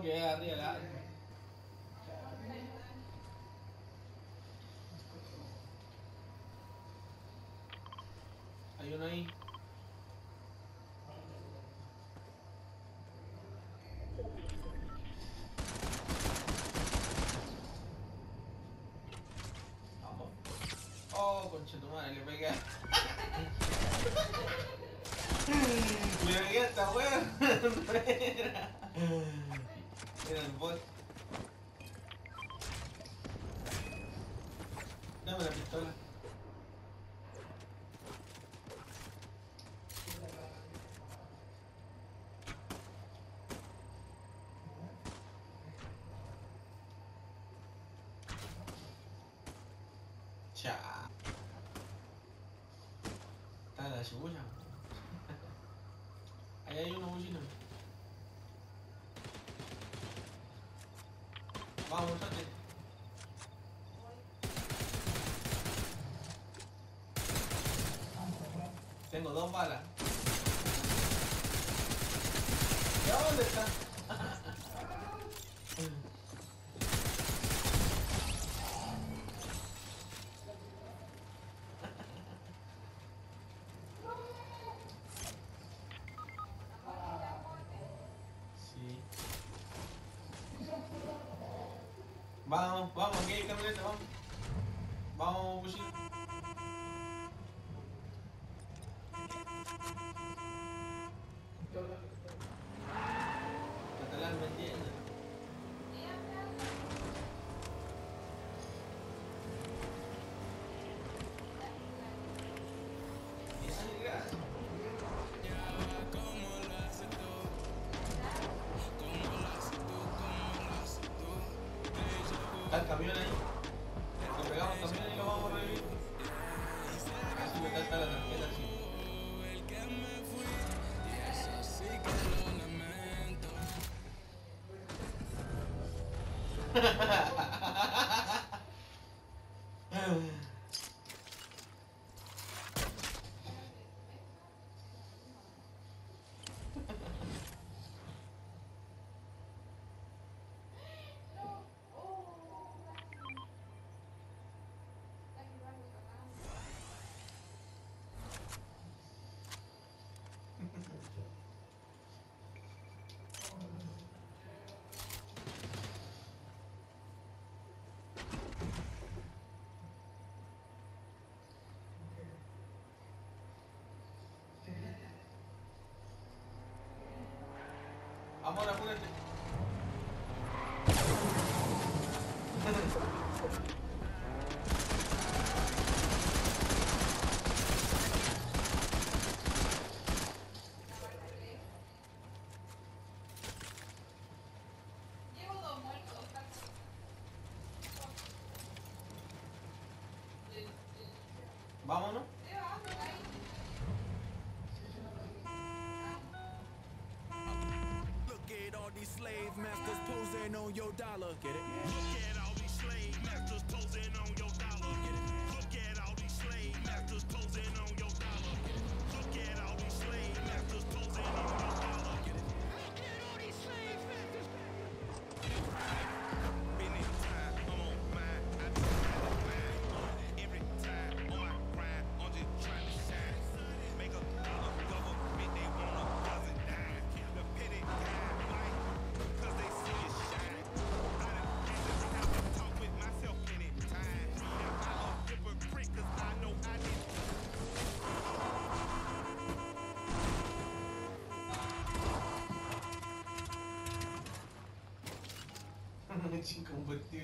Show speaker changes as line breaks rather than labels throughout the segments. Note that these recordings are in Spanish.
No, que arriba la. Hay uno ahí. Vamos. Oh, concha tu madre, le pegué. Me pegué a esta wea. No era. Vamos, muchachos. Tengo dos balas. ¿De dónde está? Vamos, vamos, aquí hay camioneta, vamos. Vamos, Bushi. Catalán, Está el camión ahí. Amor, apúrate.
Llevo dos muertos.
Vámonos.
Posing on your dollar. Get it?
Look at all these slave masters posing on your dollar. Look at all these slave masters posing on your dollar. Look at all these slave masters posing on your dollar. için combattere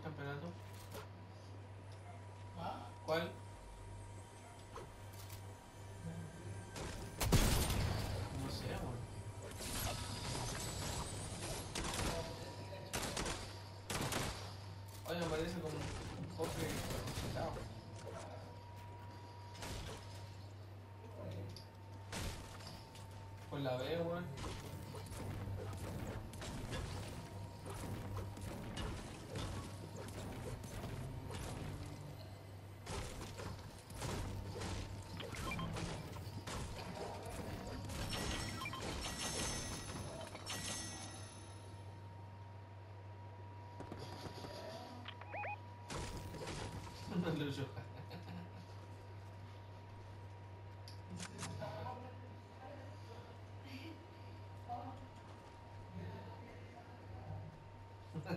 campeonato? ¿Cuál? No sé, amor. Oye, me parece como
un cofre.
Con la B, weón.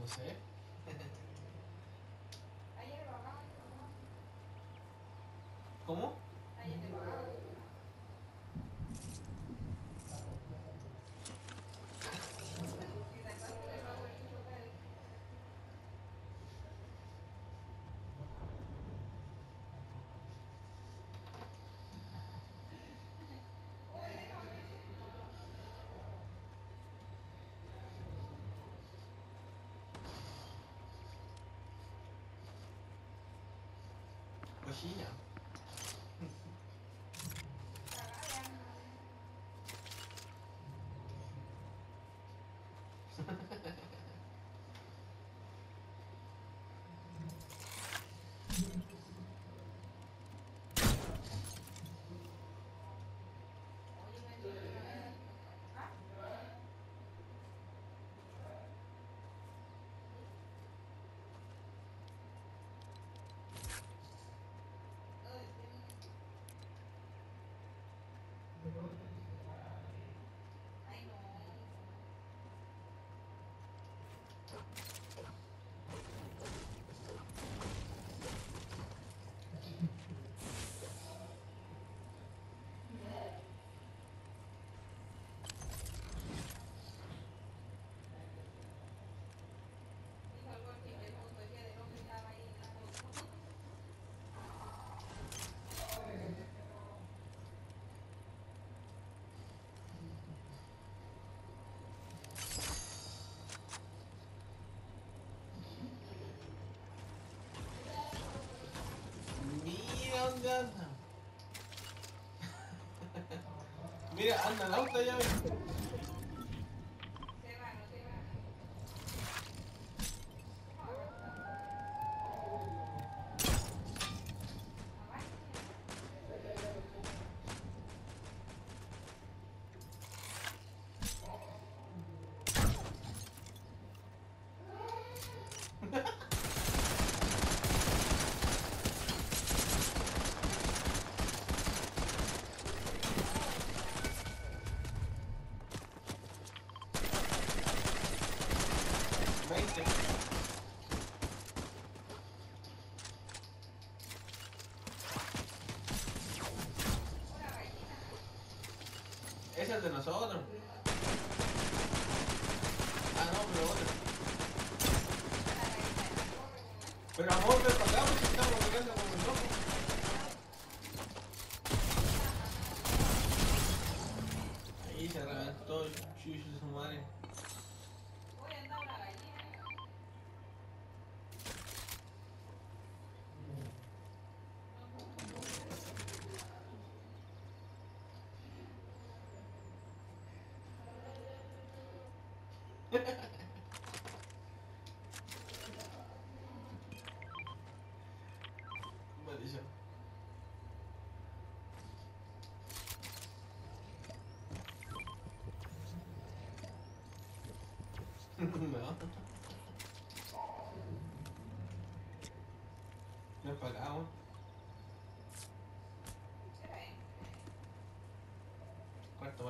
No sé. ¿Cómo? Cochina. Mira Mira, anda el auto ya. Es de nosotros. Ah, no, pero otro. Pero amor, ven para acá estamos pegando como un loco. Ahí se reventó el chucho su madre. No. No es para acá, weón. Cuarto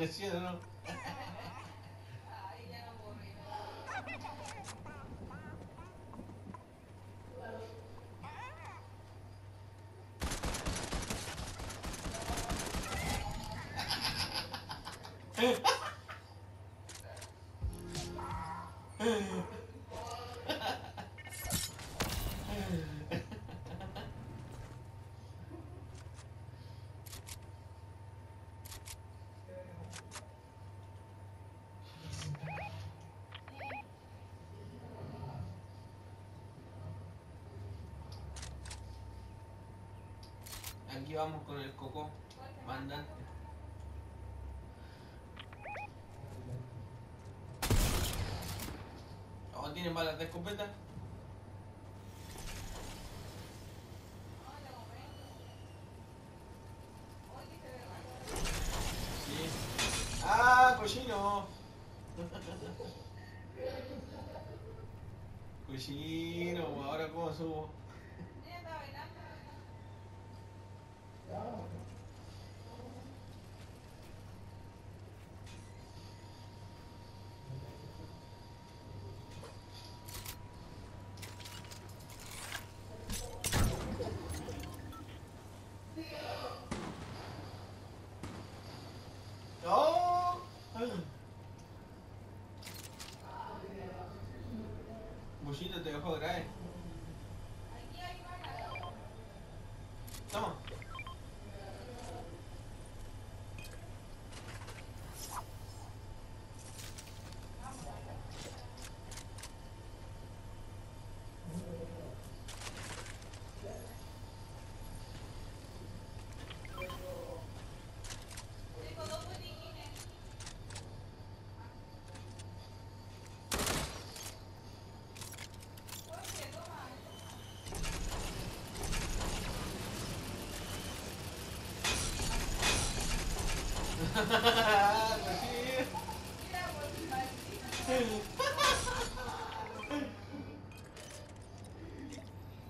es 了 Aquí vamos con el coco mandante. Oh, ¿Tienen balas de escopeta? Sí. ¡Ah, cochino! cochino, ahora cómo subo. ¡Oh! Bullito te dejó grave. Toma.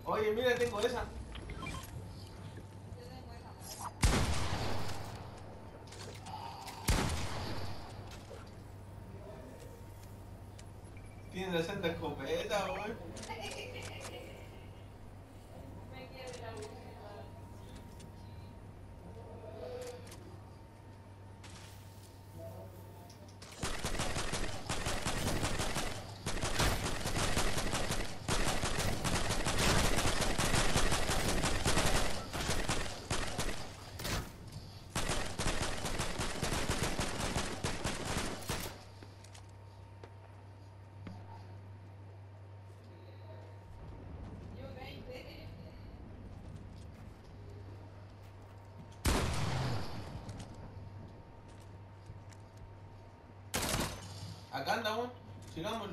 Oye, mira, tengo esa. Tiene la santa escopeta, wey. Cada um, tiramos